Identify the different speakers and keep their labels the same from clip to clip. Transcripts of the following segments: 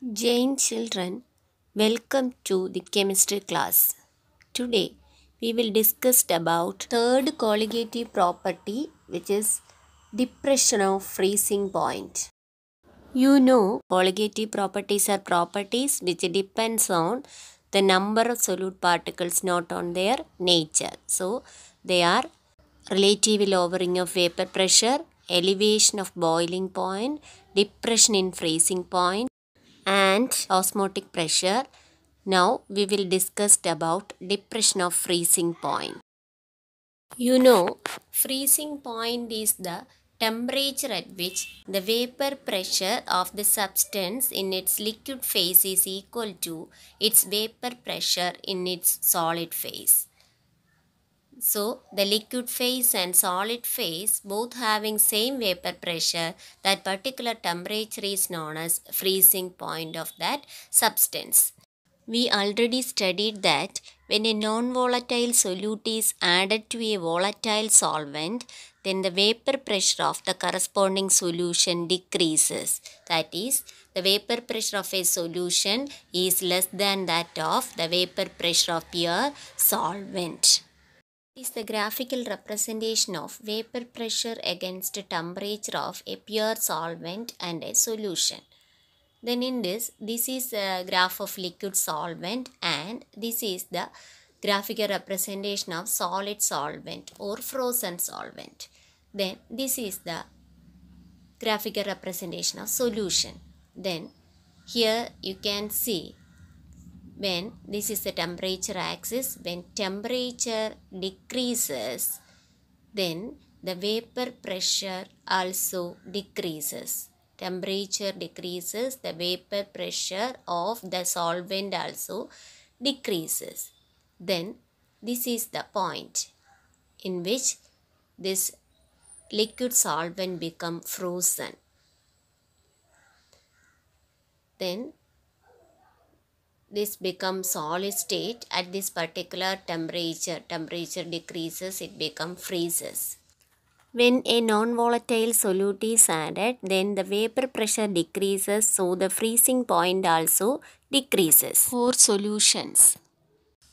Speaker 1: Jane children, welcome to the chemistry class. Today we will discuss about third colligative property which is depression of freezing point. You know colligative properties are properties which depends on the number of solute particles not on their nature. So they are relative lowering of vapor pressure, elevation of boiling point, depression in freezing point and osmotic pressure. Now we will discuss about depression of freezing point. You know freezing point is the temperature at which the vapor pressure of the substance in its liquid phase is equal to its vapor pressure in its solid phase. So the liquid phase and solid phase both having same vapor pressure that particular temperature is known as freezing point of that substance. We already studied that when a non-volatile solute is added to a volatile solvent then the vapor pressure of the corresponding solution decreases. That is the vapor pressure of a solution is less than that of the vapor pressure of pure solvent is the graphical representation of vapor pressure against temperature of a pure solvent and a solution. Then in this, this is a graph of liquid solvent and this is the graphical representation of solid solvent or frozen solvent. Then this is the graphical representation of solution. Then here you can see when this is the temperature axis when temperature decreases then the vapor pressure also decreases. Temperature decreases the vapor pressure of the solvent also decreases. Then this is the point in which this liquid solvent become frozen. Then this becomes solid state at this particular temperature temperature decreases it becomes freezes. When a non-volatile solute is added then the vapor pressure decreases so the freezing point also decreases. For solutions.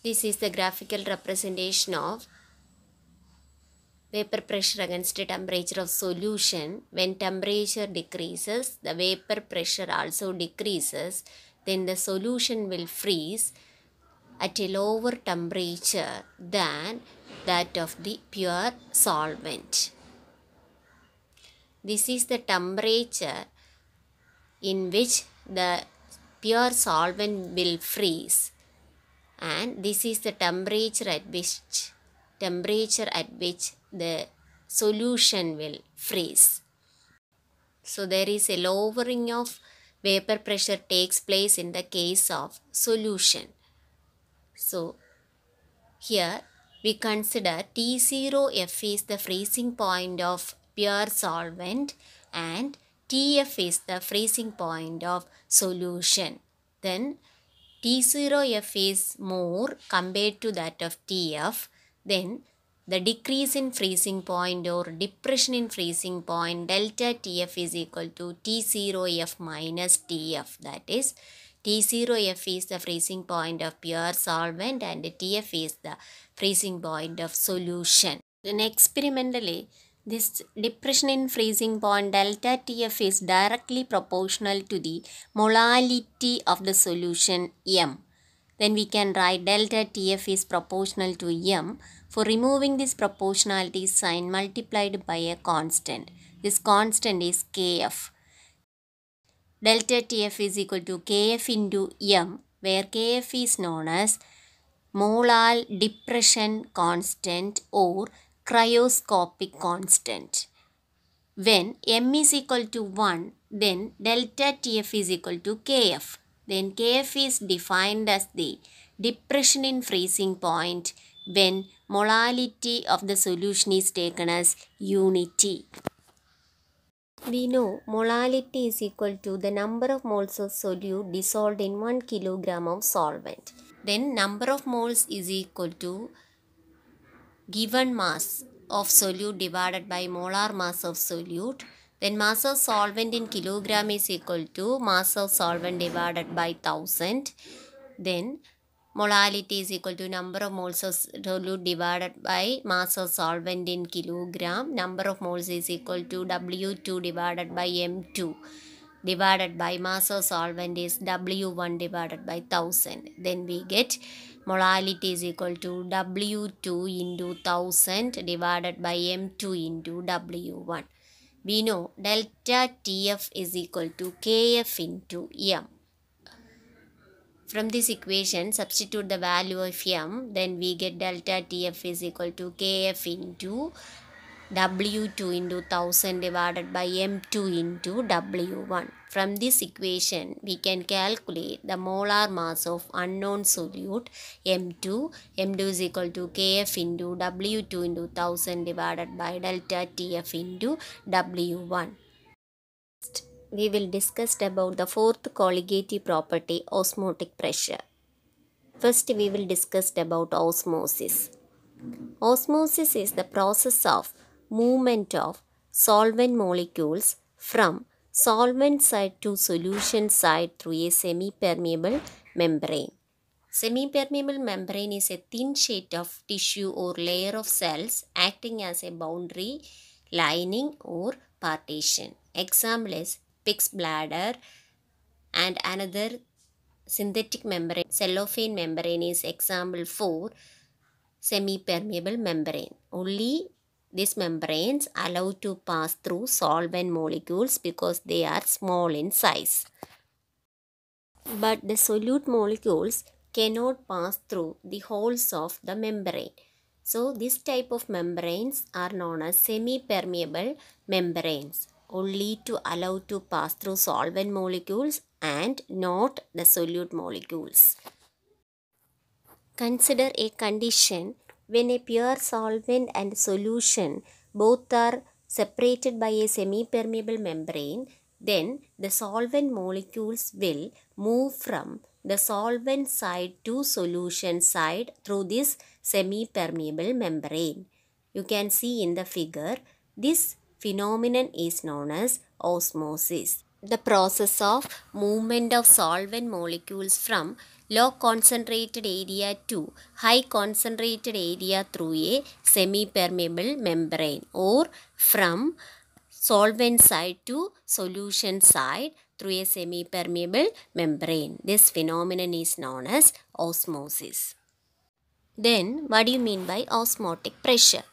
Speaker 1: This is the graphical representation of vapor pressure against the temperature of solution. When temperature decreases the vapor pressure also decreases then the solution will freeze at a lower temperature than that of the pure solvent. This is the temperature in which the pure solvent will freeze and this is the temperature at which temperature at which the solution will freeze. So there is a lowering of vapor pressure takes place in the case of solution. So here we consider T0F is the freezing point of pure solvent and TF is the freezing point of solution. Then T0F is more compared to that of TF. Then the decrease in freezing point or depression in freezing point delta TF is equal to T0F minus TF that is T0F is the freezing point of pure solvent and TF is the freezing point of solution. Then experimentally this depression in freezing point delta TF is directly proportional to the molality of the solution M. Then we can write delta TF is proportional to M for removing this proportionality sign multiplied by a constant. This constant is Kf. Delta Tf is equal to Kf into M where Kf is known as molal depression constant or cryoscopic constant. When M is equal to 1 then delta Tf is equal to Kf. Then Kf is defined as the depression in freezing point when molality of the solution is taken as unity. We know molality is equal to the number of moles of solute dissolved in 1 kilogram of solvent. Then number of moles is equal to given mass of solute divided by molar mass of solute Then mass of solvent in kilogram is equal to mass of solvent divided by 1000. Then molality is equal to number of moles of solute divided by mass of solvent in kilogram. Number of moles is equal to W2 divided by M2 divided by mass of solvent is W1 divided by 1000. Then we get molality is equal to W2 into 1000 divided by M2 into W1. We know delta TF is equal to KF into M. From this equation, substitute the value of M, then we get delta TF is equal to KF into W2 into 1000 divided by M2 into W1. From this equation, we can calculate the molar mass of unknown solute M2. M2 is equal to Kf into W2 into 1000 divided by delta Tf into W1. We will discuss about the fourth colligative property osmotic pressure. First, we will discuss about osmosis. Osmosis is the process of movement of solvent molecules from solvent side to solution side through a semi-permeable membrane. Semi-permeable membrane is a thin sheet of tissue or layer of cells acting as a boundary, lining or partition. Example is pig's bladder and another synthetic membrane, cellophane membrane is example for semi-permeable membrane. Only these membranes allow to pass through solvent molecules because they are small in size. But the solute molecules cannot pass through the holes of the membrane. So this type of membranes are known as semi-permeable membranes only to allow to pass through solvent molecules and not the solute molecules. Consider a condition when a pure solvent and solution both are separated by a semi-permeable membrane, then the solvent molecules will move from the solvent side to solution side through this semi-permeable membrane. You can see in the figure, this phenomenon is known as osmosis. The process of movement of solvent molecules from low concentrated area to high concentrated area through a semi-permeable membrane or from solvent side to solution side through a semi-permeable membrane. This phenomenon is known as osmosis. Then what do you mean by osmotic pressure?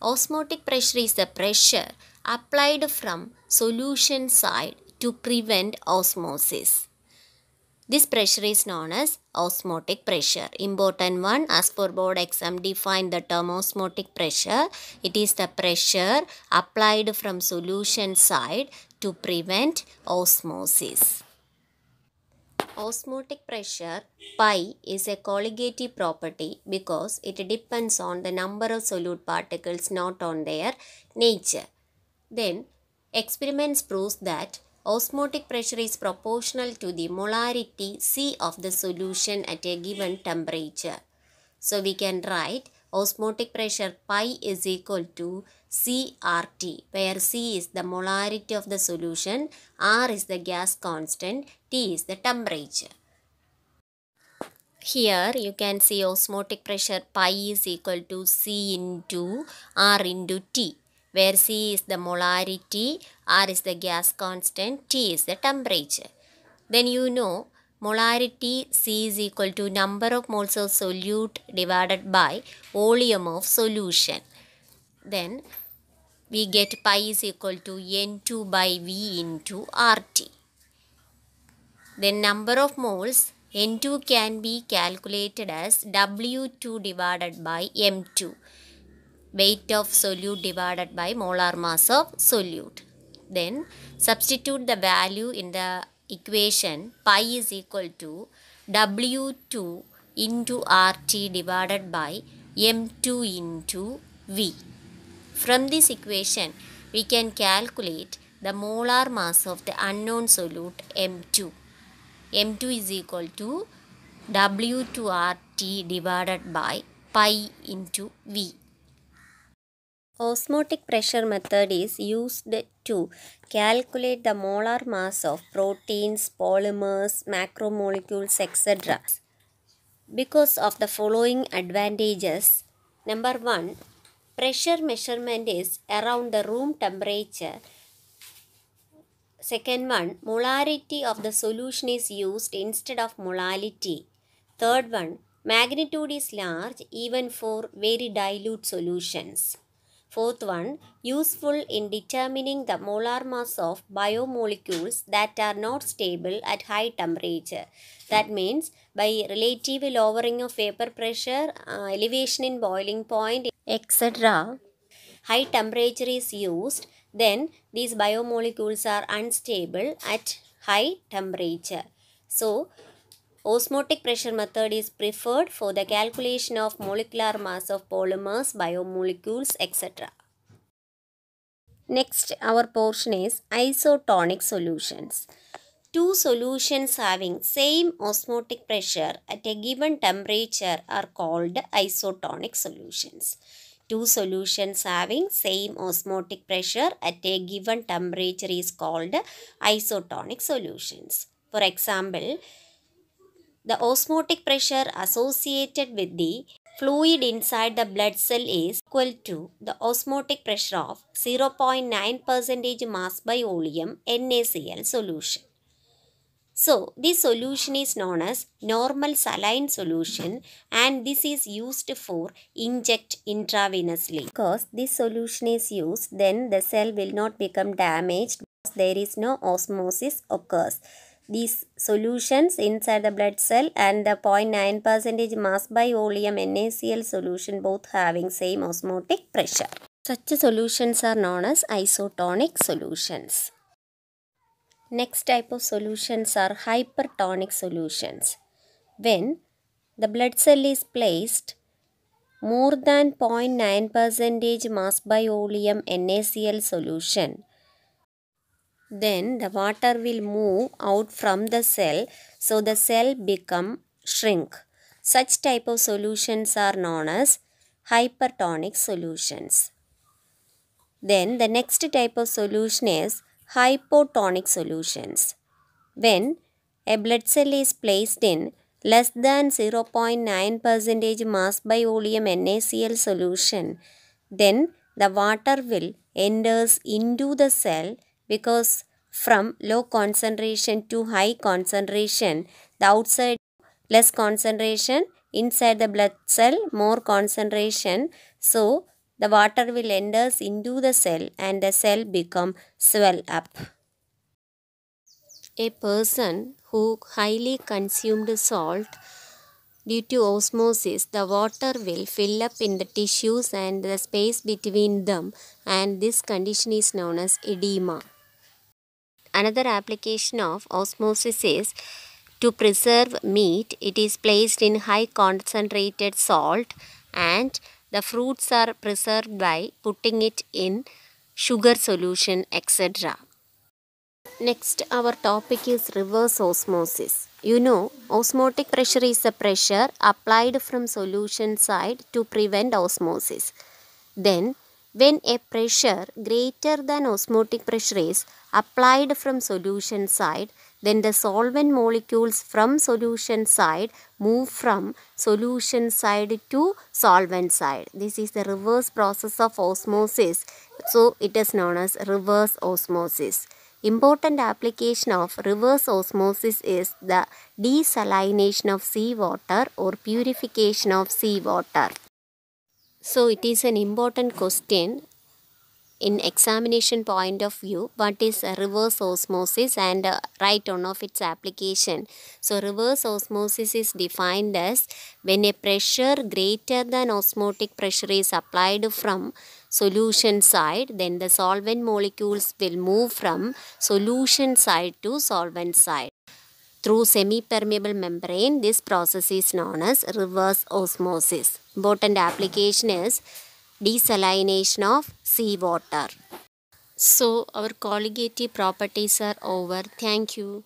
Speaker 1: Osmotic pressure is the pressure applied from solution side to prevent osmosis. This pressure is known as osmotic pressure. Important one as for board exam define the term osmotic pressure. It is the pressure applied from solution side to prevent osmosis. Osmotic pressure pi is a colligative property because it depends on the number of solute particles not on their nature. Then experiments proves that osmotic pressure is proportional to the molarity C of the solution at a given temperature. So we can write osmotic pressure pi is equal to CRT where C is the molarity of the solution, R is the gas constant, T is the temperature. Here you can see osmotic pressure pi is equal to C into R into T where C is the molarity, R is the gas constant, T is the temperature. Then you know molarity C is equal to number of moles of solute divided by volume of solution. Then we get pi is equal to N2 by V into RT. Then number of moles N2 can be calculated as W2 divided by M2 weight of solute divided by molar mass of solute. Then substitute the value in the equation pi is equal to W2 into RT divided by M2 into V. From this equation, we can calculate the molar mass of the unknown solute M2. M2 is equal to W2RT divided by pi into V. Osmotic pressure method is used to calculate the molar mass of proteins, polymers, macromolecules, etc. Because of the following advantages. Number 1. Pressure measurement is around the room temperature. Second one, molarity of the solution is used instead of molality. Third one, magnitude is large even for very dilute solutions. Fourth one, useful in determining the molar mass of biomolecules that are not stable at high temperature. That means by relative lowering of vapor pressure, uh, elevation in boiling point, etc. High temperature is used, then these biomolecules are unstable at high temperature. So, osmotic pressure method is preferred for the calculation of molecular mass of polymers, biomolecules, etc. Next, our portion is isotonic solutions. Two solutions having same osmotic pressure at a given temperature are called isotonic solutions. Two solutions having same osmotic pressure at a given temperature is called isotonic solutions. For example, the osmotic pressure associated with the fluid inside the blood cell is equal to the osmotic pressure of 0.9 percentage mass by volume NaCl solution. So, this solution is known as normal saline solution and this is used for inject intravenously. Because this solution is used, then the cell will not become damaged because there is no osmosis occurs. These solutions inside the blood cell and the 0.9 percentage mass by volume NaCl solution both having same osmotic pressure. Such solutions are known as isotonic solutions. Next type of solutions are hypertonic solutions. When the blood cell is placed more than 0.9 percentage mass by volume NaCl solution, then the water will move out from the cell so the cell become shrink. Such type of solutions are known as hypertonic solutions. Then the next type of solution is hypotonic solutions. When a blood cell is placed in less than 0.9 percentage mass by volume NaCl solution, then the water will enters into the cell because from low concentration to high concentration, the outside less concentration, inside the blood cell more concentration. So, the water will enters into the cell and the cell become swell up. A person who highly consumed salt due to osmosis the water will fill up in the tissues and the space between them and this condition is known as edema. Another application of osmosis is to preserve meat it is placed in high concentrated salt and the fruits are preserved by putting it in sugar solution etc. Next our topic is reverse osmosis. You know osmotic pressure is the pressure applied from solution side to prevent osmosis. Then when a pressure greater than osmotic pressure is applied from solution side then the solvent molecules from solution side move from solution side to solvent side. This is the reverse process of osmosis. So it is known as reverse osmosis. Important application of reverse osmosis is the desalination of seawater or purification of seawater. So it is an important question in examination point of view what is reverse osmosis and write one of its application. So reverse osmosis is defined as when a pressure greater than osmotic pressure is applied from solution side then the solvent molecules will move from solution side to solvent side. Through semi-permeable membrane this process is known as reverse osmosis. Important application is desalination of seawater. So our colligative properties are over. Thank you.